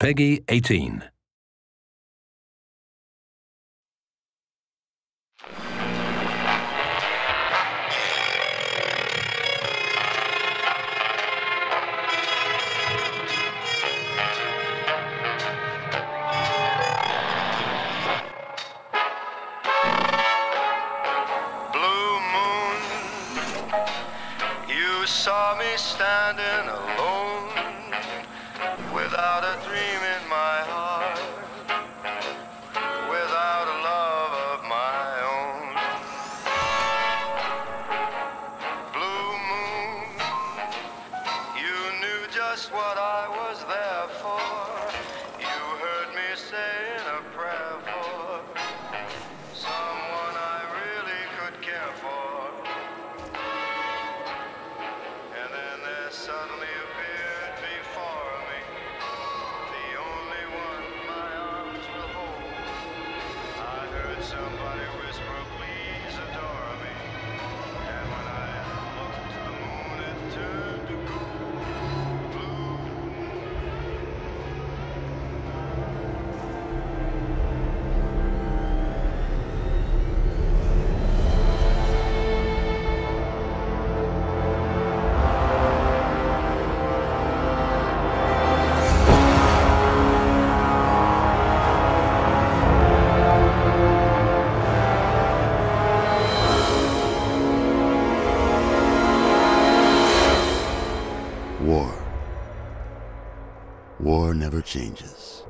Peggy 18. Blue moon, you saw me standing alone without a dream in my heart, without a love of my own. Blue moon, you knew just what I was there for. You heard me saying a prayer for someone I really could care for. And then there suddenly somebody War. Never changes.